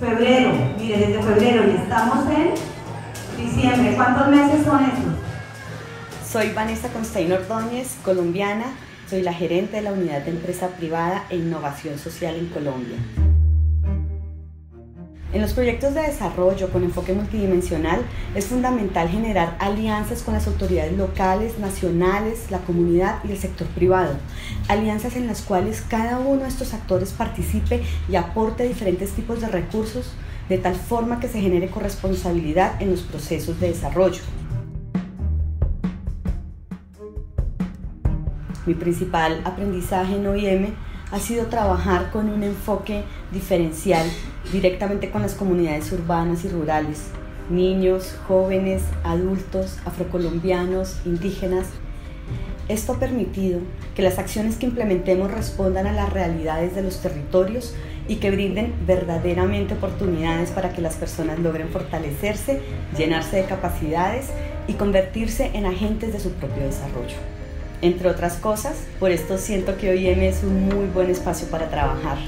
febrero, mire, desde febrero y estamos en diciembre. ¿Cuántos meses son estos? Soy Vanessa Constaín Ordóñez, colombiana. Soy la gerente de la Unidad de Empresa Privada e Innovación Social en Colombia. En los proyectos de desarrollo con enfoque multidimensional es fundamental generar alianzas con las autoridades locales, nacionales, la comunidad y el sector privado. Alianzas en las cuales cada uno de estos actores participe y aporte diferentes tipos de recursos de tal forma que se genere corresponsabilidad en los procesos de desarrollo. Mi principal aprendizaje en OIM ha sido trabajar con un enfoque diferencial directamente con las comunidades urbanas y rurales, niños, jóvenes, adultos, afrocolombianos, indígenas. Esto ha permitido que las acciones que implementemos respondan a las realidades de los territorios y que brinden verdaderamente oportunidades para que las personas logren fortalecerse, llenarse de capacidades y convertirse en agentes de su propio desarrollo entre otras cosas. Por esto siento que OIM es un muy buen espacio para trabajar.